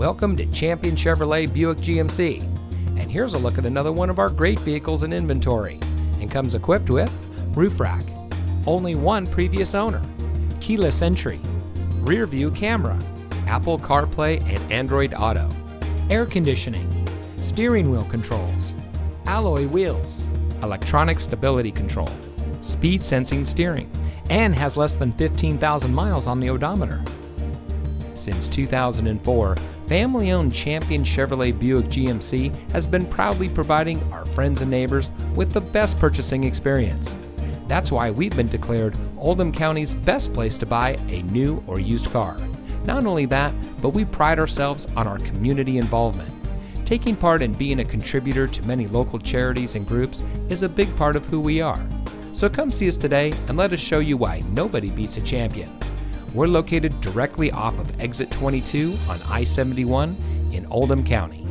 Welcome to Champion Chevrolet Buick GMC. And here's a look at another one of our great vehicles in inventory. And comes equipped with roof rack, only one previous owner, keyless entry, rear view camera, Apple CarPlay and Android Auto, air conditioning, steering wheel controls, alloy wheels, electronic stability control, speed sensing steering, and has less than 15,000 miles on the odometer. Since 2004, family owned Champion Chevrolet Buick GMC has been proudly providing our friends and neighbors with the best purchasing experience. That's why we've been declared Oldham County's best place to buy a new or used car. Not only that, but we pride ourselves on our community involvement. Taking part in being a contributor to many local charities and groups is a big part of who we are. So come see us today and let us show you why nobody beats a champion. We're located directly off of exit 22 on I 71 in Oldham County.